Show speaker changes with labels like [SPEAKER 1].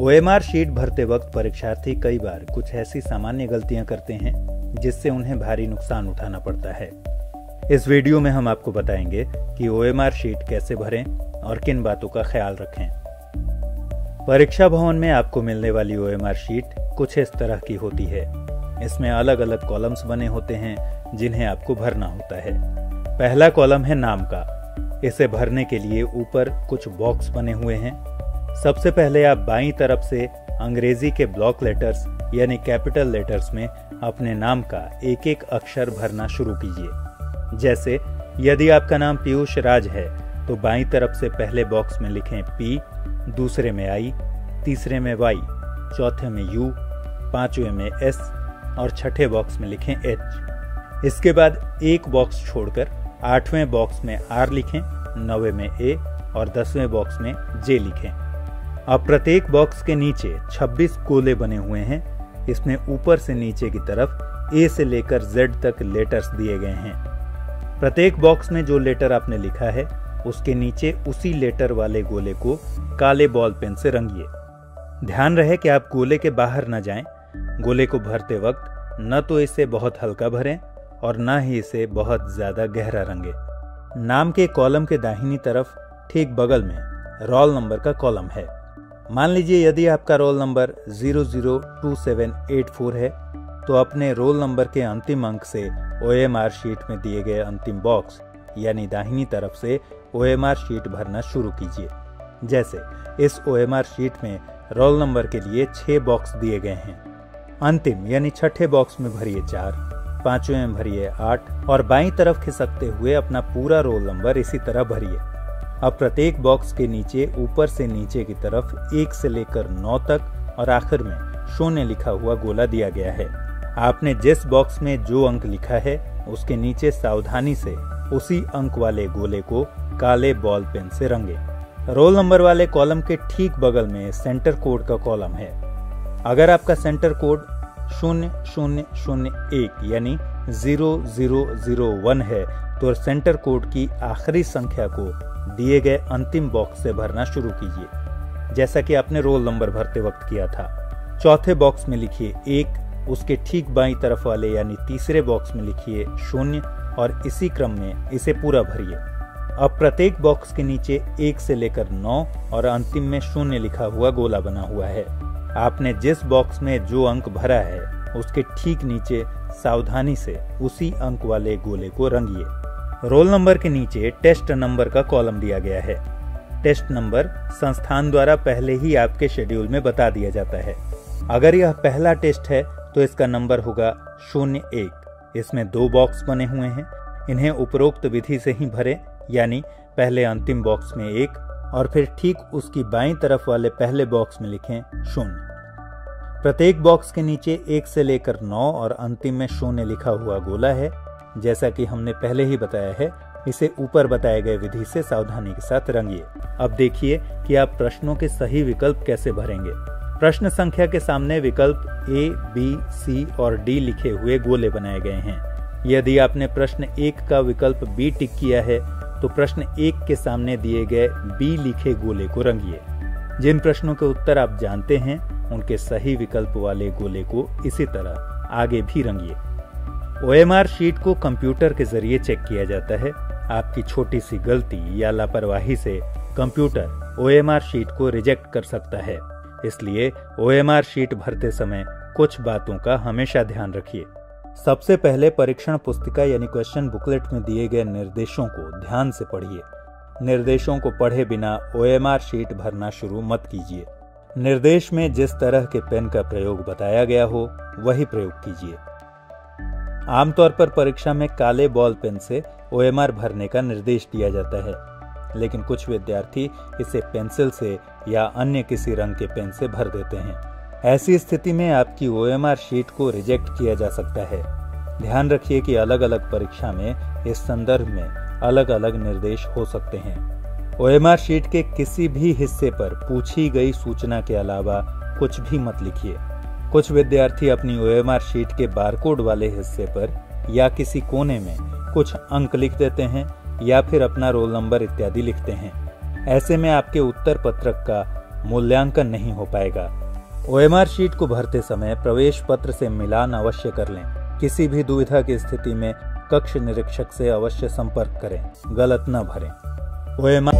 [SPEAKER 1] OMR sheet भरते वक्त परीक्षार्थी कई बार कुछ ऐसी सामान्य गलतियाँ करते हैं, जिससे उन्हें भारी नुकसान उठाना पड़ता है। इस वीडियो में हम आपको बताएँगे कि ओएमआर शीट कैसे भरें और किन बातों का ख्याल रखें। परीक्षा भवन में आपको मिलने वाली ओएमआर शीट कुछ इस तरह की होती है। इसमें अलग अलग कॉलम्स बने होते हैं, जिन्हें आपको भरना होता है। पहला कॉलम है नाम का। इसे भरने के लिए ऊपर कुछ बॉक्स बने हुए हैं। सबसे पहले आप बाईं तरफ़ से अंग्रेज़ी के ब्लॉक लेटर्स यानी कैपिटल लेटर्स में अपने नाम का एक एक अक्षर भरना शुरू कीजिए। जैसे, यदि आपका नाम पीयूष राज है तो बाईं तरफ़ से पहले बॉक्स में लिखें पी दूसरे में आई तीसरे में वाई चौथे में यू पाँचवें में एस और छठे बॉक्स में लिखें एच इसके बाद एक बॉक्स छोड़कर आठवें बॉक्स में आर लिखें, नवे में ए और दसवें बॉक्स में जे लिखें। अब प्रत्येक बॉक्स के नीचे 26 गोले बने हुए हैं। इसमें ऊपर से नीचे की तरफ़ ए से लेकर जेड तक लेटर्स दिए गए हैं। प्रत्येक बॉक्स में जो लेटर आपने लिखा है उसके नीचे उसी लेटर वाले गोले को काले बॉल पेन से रंगिए। ध्यान रहे कि आप गोले के बाहर न जाएँ, गोले को भरते वक्त न तो इसे बहुत हल्का भरें और न ही इसे बहुत ज़्यादा गहरा रंगे। नाम के कॉलम के दाहिनी तरफ़ ठीक बगल में रोल नंबर का कॉलम है। मान लीजिए यदि आपका रोल नंबर 002784 है तो अपने रोल नंबर के अंतिम अंक से ओएमआर शीट में दिए गए अंतिम बॉक्स यानी दाहिनी तरफ़ से ओएमआर शीट भरना शुरू कीजिए। जैसे, इस ओएमआर शीट में रोल नंबर के लिए छह बॉक्स दिए गए हैं। अंतिम, यानी छठे बॉक्स में भरिए चार, पाँचवें में भरिए आठ, और बाई तरफ़ खिसकते हुए अपना पूरा रोल नंबर इसी तरह भरिए। अब प्रत्येक बॉक्स के नीचे, ऊपर से नीचे की तरफ़, एक से लेकर नौ तक और आखिर में शून्य लिखा हुआ गोला दिया गया है। आपने जिस बॉक्स में जो अंक लिखा है, उसके नीचे सावधानी से उसी अंक वाले गोले को काले बॉल पेन से रंगे। रोल नंबर वाले कॉलम के ठीक बगल में सेंटर कोड का कॉलम है। अगर आपका सेंटर कोड शून्य शून्य शून्य एक, यानी ज़ीरो ज़ीरो ज़ीरो वन है तो सेंटर कोड की आखिरी संख्या को दिए गए अंतिम बॉक्स से भरना शुरू कीजिए। जैसा कि आपने रोल नंबर भरते वक्त किया था। चौथे बॉक्स में लिखिए एक, उसके ठीक बाई तरफ़ वाले यानी तीसरे बॉक्स में लिखिए शून्य, और इसी क्रम में इसे पूरा भरिए। अब प्रत्येक बॉक्स के नीचे एक से लेकर नौ, और अंतिम में शून्य लिखा हुआ गोला बना हुआ है। आपने जिस बॉक्स में जो अंक भरा है उसके ठीक नीचे सावधानी से उसी अंक वाले गोले को रंगिए। रोल नंबर के नीचे टेस्ट नंबर का कॉलम दिया गया है। टेस्ट नंबर संस्थान द्वारा पहले ही आपके शेड्यूल में बता दिया जाता है। अगर यह पहला टेस्ट है तो इसका नंबर होगा शून्य एक। इसमें दो बॉक्स बने हुए हैं। इन्हें उपरोक्त विधि से ही भरे, यानी पहले अंतिम बॉक्स में एक और फिर ठीक उसकी बाईं तरफ़ वाले पहले बॉक्स में लिखें शून्य। प्रत्येक बॉक्स के नीचे एक से लेकर नौ और अंतिम में शून्य लिखा हुआ गोला है। जैसा कि हमने पहले ही बताया है, इसे ऊपर बताए गए विधि से सावधानी के साथ रंगिए। अब देखिए कि आप प्रश्नों के सही विकल्प कैसे भरेंगे। प्रश्न संख्या के सामने विकल्प ए बी सी और डी लिखे हुए गोले बनाए गए हैं। यदि आपने प्रश्न एक का विकल्प बी टिक किया है तो प्रश्न एक के सामने दिए गए बी लिखे गोले को रंगिए। जिन प्रश्नों के उत्तर आप जानते हैं उनके सही विकल्प वाले गोले को इसी तरह आगे भी रंगिए। ओएमआर शीट को कंप्यूटर के ज़रिए चेक किया जाता है। आपकी छोटी सी गलती या लापरवाही से कंप्यूटर ओएमआर शीट को रिजेक्ट कर सकता है। इसलिए ओएमआर शीट भरते समय कुछ बातों का हमेशा ध्यान रखिए। सबसे पहले परीक्षण पुस्तिका यानी क्वेश्चन बुकलेट में दिए गए निर्देशों को ध्यान से पढ़िए। निर्देशों को पढ़े बिना ओएमआर शीट भरना शुरू मत कीजिए। निर्देश में जिस तरह के पेन का प्रयोग बताया गया हो, वही प्रयोग कीजिए। आमतौर पर परीक्षा में काले बॉल पेन से ओएमआर भरने का निर्देश दिया जाता है, लेकिन कुछ विद्यार्थी इसे पेंसिल से या अन्य किसी रंग के पेन से भर देते हैं। ऐसी स्थिति में आपकी ओएमआर शीट को रिजेक्ट किया जा सकता है। ध्यान रखिए कि अलग अलग परीक्षा में इस संदर्भ में अलग अलग निर्देश हो सकते हैं। ओएमआर शीट के किसी भी हिस्से पर पूछी गई सूचना के अलावा कुछ भी मत लिखिए। कुछ विद्यार्थी अपनी ओएमआर शीट के बारकोड वाले हिस्से पर या किसी कोने में कुछ अंक लिख देते हैं या फिर अपना रोल नंबर इत्यादि लिखते हैं। ऐसे में आपके उत्तर पत्रक का मूल्यांकन नहीं हो पाएगा। ओएमआर शीट को भरते समय प्रवेश पत्र से मिलान अवश्य कर लें। किसी भी दुविधा की स्थिति में कक्ष निरीक्षक से अवश्य संपर्क करें। गलत न भरें। ओएमआर